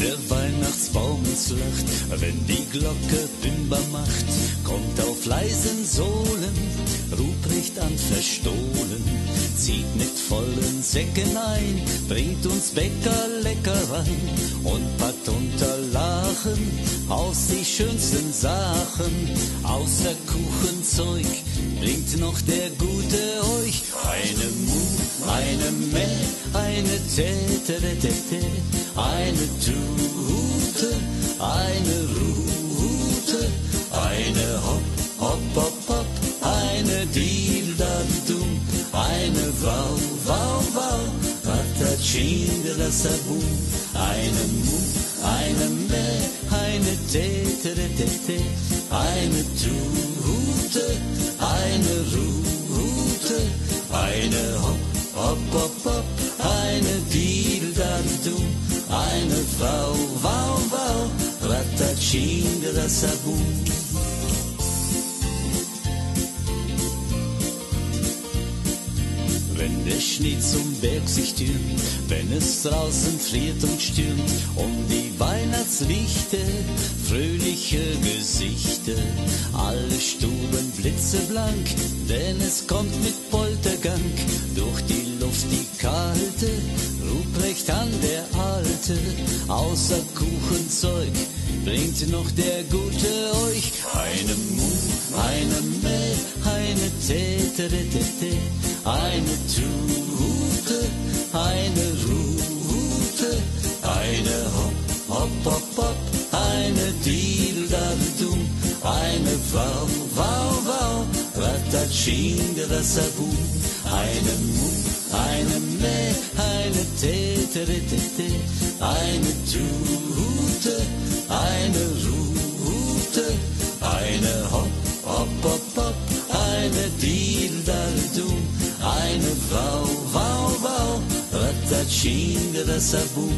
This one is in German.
der Weihnachtsbaum uns lacht, wenn die Glocke Bimba macht, kommt auf leisen Sohlen Ruprecht an verstohlen, zieht mit vollen Säcken ein, bringt uns Bäcker Leckereien und packt unter Lachen aus die schönsten Sachen, außer Kuchenzeug bringt noch der Gute euch. Eine Mu, eine Meh, eine Tätere, Täte, eine Tute, eine Rute, eine Hopp, Hopp, Hopp, Hopp, eine Dildadum, eine Patachin de la Sabu, eine Mu, eine Meh, eine Tätere, Täte, eine Tute, eine Rute, eine Hopp, Hopp, Hopp, Hopp, eine Wow, Wow, Wow, Ratachin de la Sabu. Wenn der Schnee zum Berg sich türmt, wenn es draußen friert und stürmt, um die Weihnachtslichter, fröhliche Gesichter, alle Stuben blitzeblank, denn es kommt mit Poltergang durch die Luft die kalte, Ruprecht an der Alte, außer Kuchenzeug bringt noch der Gute euch eine Mu, eine Meh, eine Täte, eine Tute, eine Rute, eine Hopp, Hopp, Hopp, Hopp, eine Dildadum, eine Wow, Ratachin de la Sabu, eine Mu, eine Meh, eine Tätere, Täte, eine Tute, eine Rute, eine Hopp, Hopp, Hopp, Hopp, eine Dildaldum, eine Wow, Ratachin de la Sabu.